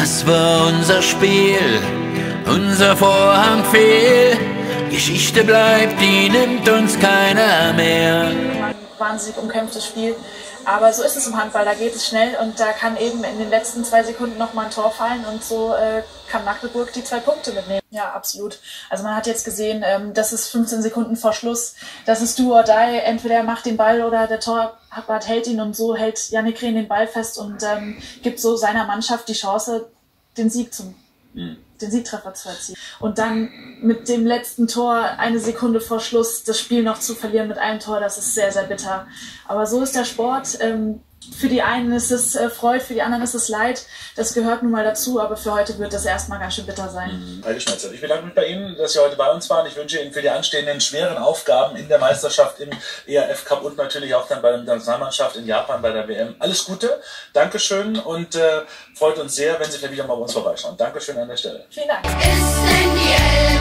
Das war unser Spiel, unser Vorhang fehl. Geschichte bleibt, die nimmt uns keiner mehr. Wahnsinnig umkämpftes Spiel. Aber so ist es im Handball, da geht es schnell und da kann eben in den letzten zwei Sekunden nochmal ein Tor fallen und so äh, kann Magdeburg die zwei Punkte mitnehmen. Ja, absolut. Also man hat jetzt gesehen, ähm, das ist 15 Sekunden vor Schluss, das ist do or die, entweder er macht den Ball oder der Torwart hält ihn und so hält Janik Rehn den Ball fest und ähm, gibt so seiner Mannschaft die Chance, den Sieg zu mhm den Siegtreffer zu erzielen. Und dann mit dem letzten Tor eine Sekunde vor Schluss das Spiel noch zu verlieren mit einem Tor, das ist sehr, sehr bitter. Aber so ist der Sport. Ähm, für die einen ist es äh, Freude, für die anderen ist es Leid. Das gehört nun mal dazu, aber für heute wird das erstmal ganz schön bitter sein. Mhm. Heide Schmelzer, ich bedanke mich bei Ihnen, dass Sie heute bei uns waren. Ich wünsche Ihnen für die anstehenden schweren Aufgaben in der Meisterschaft im ERF Cup und natürlich auch dann bei der Nationalmannschaft in Japan bei der WM alles Gute. Dankeschön und äh, freut uns sehr, wenn Sie vielleicht wieder mal bei uns vorbeischauen. Dankeschön an der Stelle. Vielen Dank.